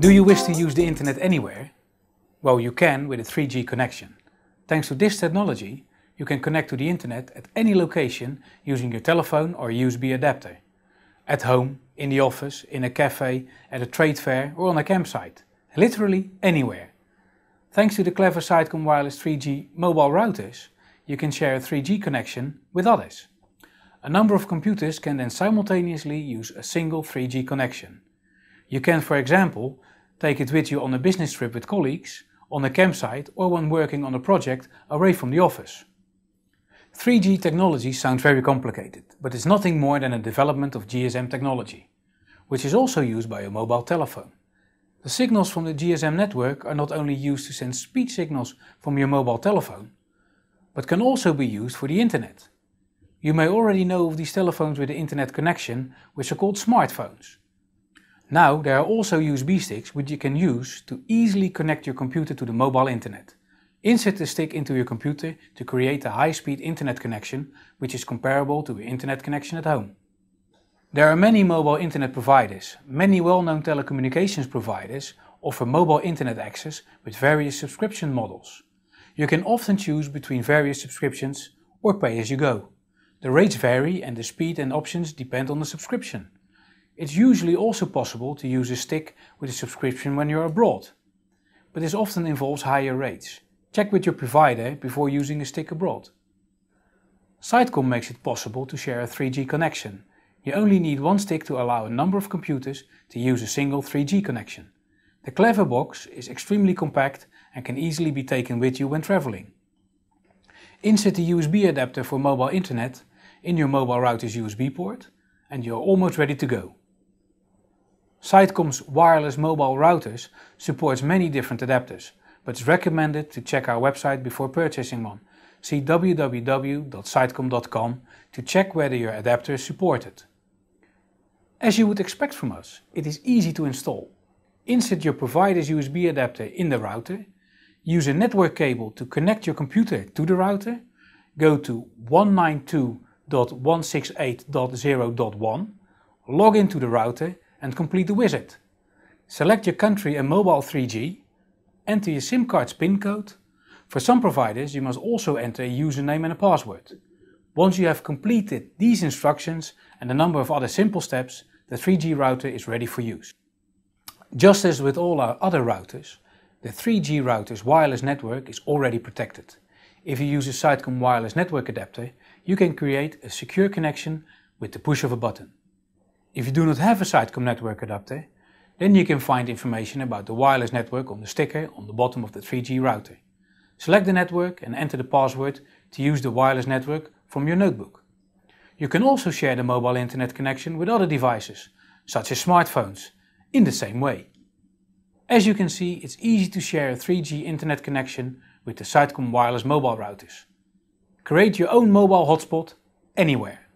Do you wish to use the internet anywhere? Well, you can with a 3G connection. Thanks to this technology, you can connect to the internet at any location using your telephone or USB adapter. At home, in the office, in a cafe, at a trade fair or on a campsite. Literally anywhere. Thanks to the clever Sitecom Wireless 3G mobile routers, you can share a 3G connection with others. A number of computers can then simultaneously use a single 3G connection. You can, for example, take it with you on a business trip with colleagues, on a campsite or when working on a project away from the office. 3G technology sounds very complicated, but it's nothing more than a development of GSM technology, which is also used by a mobile telephone. The signals from the GSM network are not only used to send speech signals from your mobile telephone, but can also be used for the internet. You may already know of these telephones with the internet connection, which are called smartphones. Now there are also USB sticks which you can use to easily connect your computer to the mobile internet. Insert the stick into your computer to create a high-speed internet connection which is comparable to your internet connection at home. There are many mobile internet providers. Many well-known telecommunications providers offer mobile internet access with various subscription models. You can often choose between various subscriptions or pay as you go. The rates vary and the speed and options depend on the subscription. It's usually also possible to use a stick with a subscription when you're abroad, but this often involves higher rates. Check with your provider before using a stick abroad. Sitecom makes it possible to share a 3G connection. You only need one stick to allow a number of computers to use a single 3G connection. The Clever box is extremely compact and can easily be taken with you when traveling. Insert the USB adapter for mobile internet in your mobile router's USB port and you're almost ready to go. Sitecom's wireless mobile routers supports many different adapters, but it's recommended to check our website before purchasing one. See www.sitecom.com to check whether your adapter is supported. As you would expect from us, it is easy to install. Insert your provider's USB adapter in the router, use a network cable to connect your computer to the router, go to 192.168.0.1, log into the router and complete the wizard. Select your country and mobile 3G, enter your SIM card's PIN code. For some providers you must also enter a username and a password. Once you have completed these instructions and a number of other simple steps, the 3G router is ready for use. Just as with all our other routers, the 3G router's wireless network is already protected. If you use a Sitecom wireless network adapter, you can create a secure connection with the push of a button. If you do not have a Sitecom network adapter, then you can find information about the wireless network on the sticker on the bottom of the 3G router. Select the network and enter the password to use the wireless network from your notebook. You can also share the mobile internet connection with other devices, such as smartphones, in the same way. As you can see, it's easy to share a 3G internet connection with the Sitecom wireless mobile routers. Create your own mobile hotspot anywhere.